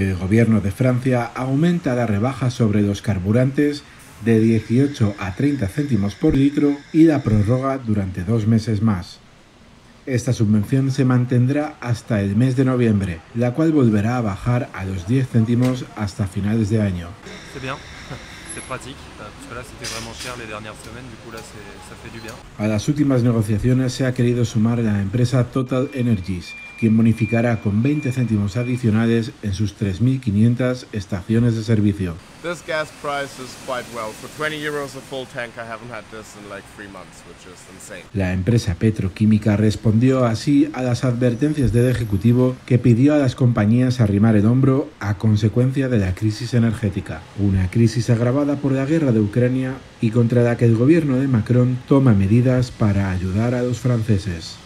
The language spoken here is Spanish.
El gobierno de Francia aumenta la rebaja sobre los carburantes de 18 a 30 céntimos por litro y la prorroga durante dos meses más. Esta subvención se mantendrá hasta el mes de noviembre, la cual volverá a bajar a los 10 céntimos hasta finales de año. A las últimas negociaciones se ha querido sumar la empresa Total Energies, quien bonificará con 20 céntimos adicionales en sus 3.500 estaciones de servicio. La empresa petroquímica respondió así a las advertencias del Ejecutivo que pidió a las compañías arrimar el hombro a consecuencia de la crisis energética, una crisis agravada por la guerra de Ucrania y contra la que el gobierno de Macron toma medidas para ayudar a los franceses.